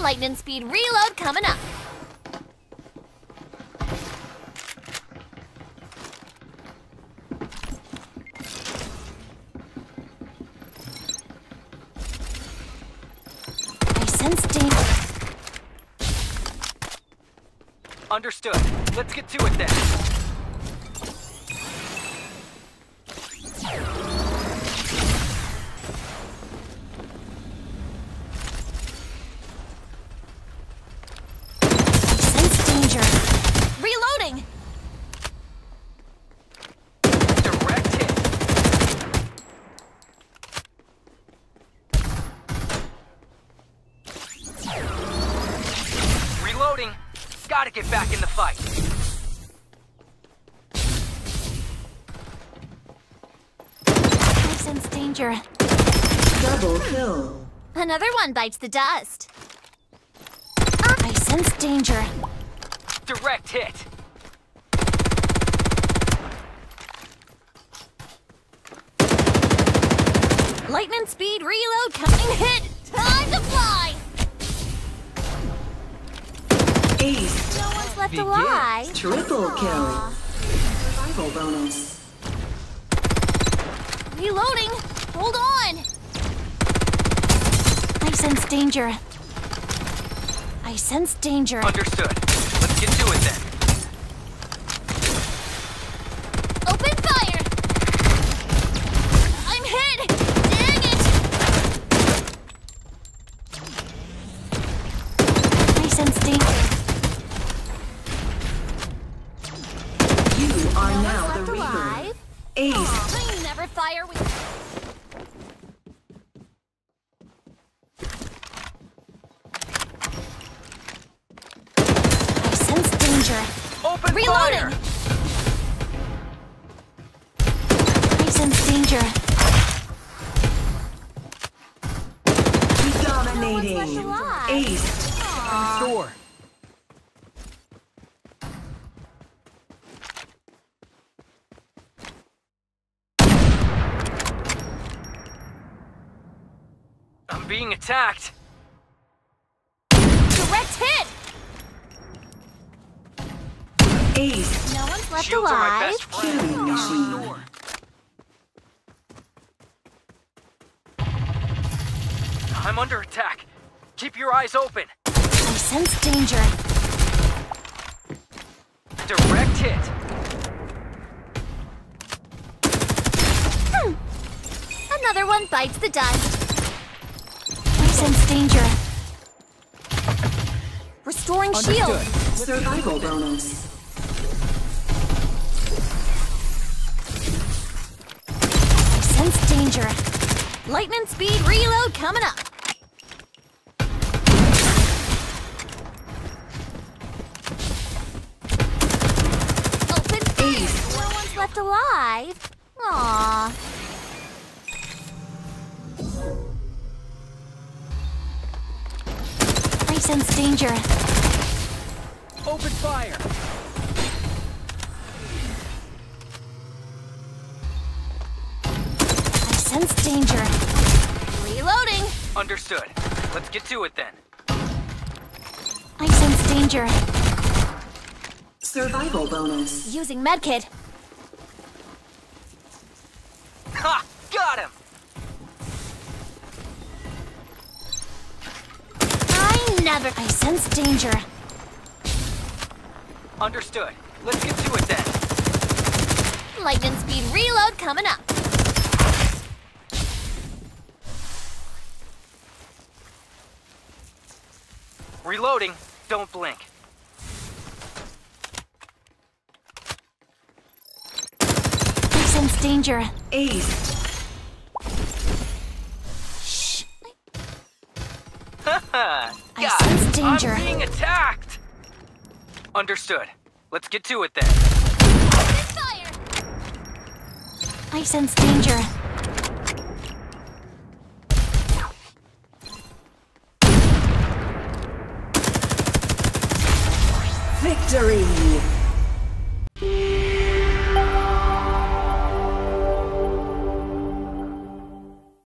Lightning speed reload coming up. I sense danger. Understood. Let's get to it then. Gotta get back in the fight. I sense danger. Double kill. Another one bites the dust. I sense danger. Direct hit. Lightning speed reload coming hit. Time to fly. Ace. No one's left Begin. alive. Triple kill. Survival bonus. Reloading. Hold on. I sense danger. I sense danger. Understood. Let's get to it then. Open fire. I'm hit. Dang it. I sense danger. Never fire with. I sense danger. Open Reloading. fire. I sense danger. Dominating. No one's left alive. Ace. Aw. Being attacked. Direct hit. Ace. No one's left Shields alive. Killing machine. I'm under attack. Keep your eyes open. I sense danger. Direct hit. Hmm. Another one bites the dust. I sense danger. Restoring shield. Survival bonus. I sense danger. Lightning speed reload coming up. Open fire. Ace. No one's left alive. Aww. Sense danger. Open fire. I sense danger. Reloading. Understood. Let's get to it then. I sense danger. Survival bonus. Using medkit. I. I sense danger. Understood. Let's get to it then. Lightning speed reload coming up. Reloading. Don't blink. I sense danger. Ace. Shh. Haha! I Got sense danger. I'm being attacked! Understood. Let's get to it then. I sense danger. Victory.